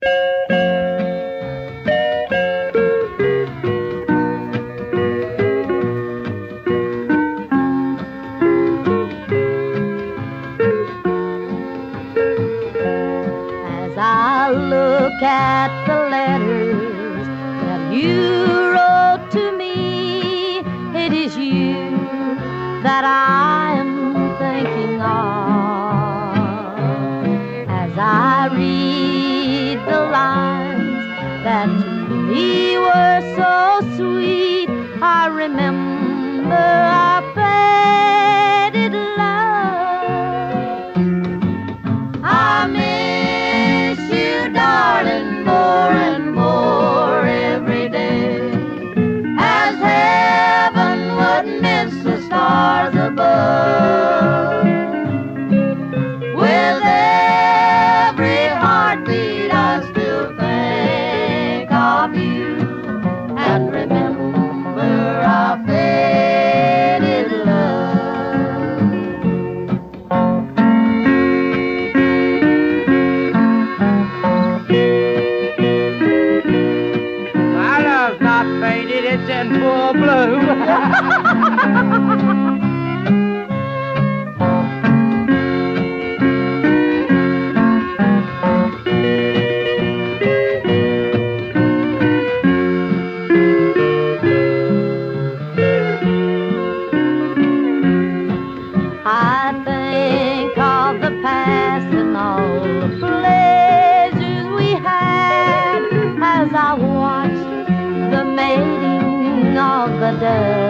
As I look at the letters that you we were so sweet. I remember. and poor blue. the